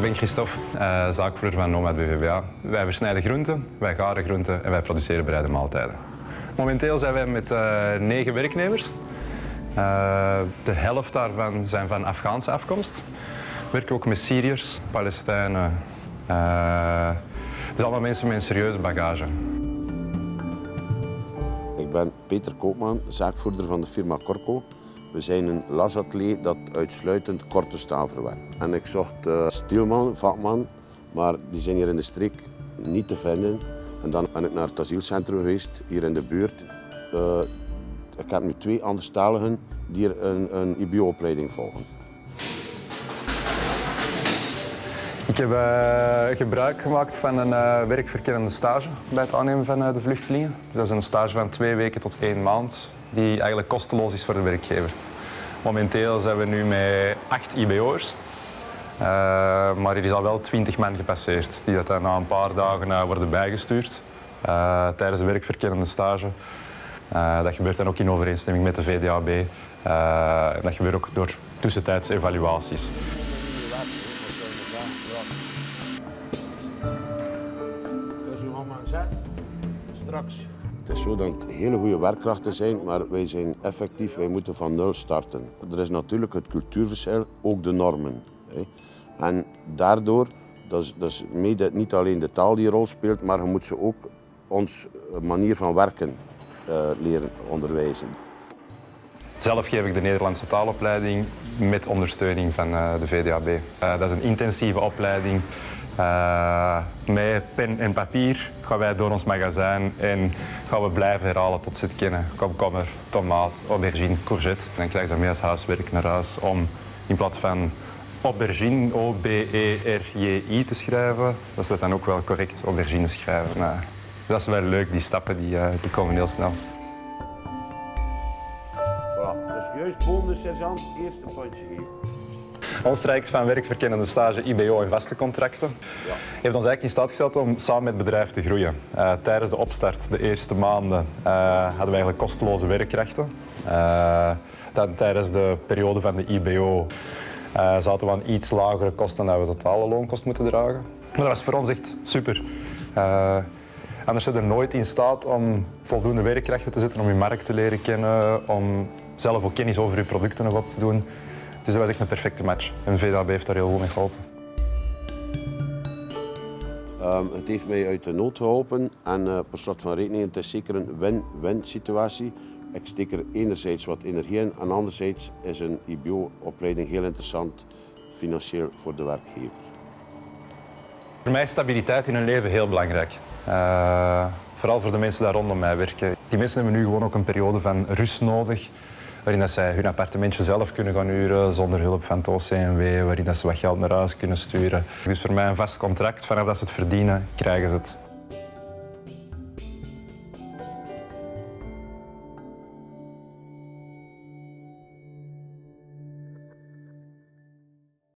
ben Christophe, uh, zaakvoerder van Nomad BVBA. Wij versnijden groenten, wij garen groenten en wij produceren bereide maaltijden. Momenteel zijn wij met uh, negen werknemers. Uh, de helft daarvan zijn van Afghaanse afkomst. We werken ook met Syriërs, Palestijnen. het zijn allemaal mensen met een serieuze bagage. Ik ben Peter Koopman, zaakvoerder van de firma Corco. We zijn een lasatelier dat uitsluitend korte staal verwerkt. En ik zocht uh, stielman, vakman, maar die zijn hier in de streek niet te vinden. En dan ben ik naar het asielcentrum geweest, hier in de buurt. Uh, ik heb nu twee anderstaligen die hier een, een IBO-opleiding volgen. Ik heb uh, gebruik gemaakt van een uh, werkverkennende stage bij het aannemen van de vluchtelingen. Dus dat is een stage van twee weken tot één maand, die eigenlijk kosteloos is voor de werkgever. Momenteel zijn we nu met acht IBO'ers. maar er is al wel twintig man gepasseerd, die dat na een paar dagen worden bijgestuurd tijdens de werkverkennende stage. dat gebeurt dan ook in overeenstemming met de VDAB. en dat gebeurt ook door tussentijdse evaluaties. straks. Het is zo dat het hele goede werkkrachten zijn, maar wij zijn effectief, wij moeten van nul starten. Er is natuurlijk het cultuurverschil, ook de normen. En daardoor, dat is, niet alleen de taal die een rol speelt, maar je moet ze ook ons manier van werken uh, leren onderwijzen. Zelf geef ik de Nederlandse taalopleiding met ondersteuning van uh, de VDAB. Dat is een intensieve opleiding uh, met pen en papier gaan wij door ons magazijn en gaan we blijven herhalen tot ze het kennen. Komkommer, tomaat, aubergine, courgette. Dan krijg je dat mee als huiswerk naar huis om in plaats van aubergine, O-B-E-R-J-I te schrijven, dat ze dat dan ook wel correct aubergine schrijven. Nou, dat is wel leuk, die stappen die, uh, die komen heel snel. Voilà, dus juist boven de sergeant eerst een puntje geven. Ons traject van werkverkennende stage, IBO en vaste contracten ja. heeft ons eigenlijk in staat gesteld om samen met het bedrijf te groeien. Uh, tijdens de opstart, de eerste maanden, uh, hadden we eigenlijk kosteloze werkkrachten. Uh, tijdens de periode van de IBO zaten we aan iets lagere kosten dan we totale loonkost moeten dragen. Maar dat was voor ons echt super. anders zit je nooit in staat om voldoende werkkrachten te zetten, om je markt te leren kennen, om zelf ook kennis over je producten nog op te doen. Dus dat was echt een perfecte match. En VDAB heeft daar heel goed mee geholpen. Um, het heeft mij uit de nood geholpen en uh, per slot van rekening, het is zeker een win-win situatie. Ik steek er enerzijds wat energie in en anderzijds is een IBO-opleiding heel interessant financieel voor de werkgever. Voor mij is stabiliteit in hun leven heel belangrijk. Uh, vooral voor de mensen die rondom mij werken. Die mensen hebben nu gewoon ook een periode van rust nodig waarin dat zij hun appartementje zelf kunnen gaan huren zonder hulp van het OCMW, waarin dat ze wat geld naar huis kunnen sturen. Dus voor mij een vast contract, vanaf dat ze het verdienen, krijgen ze het.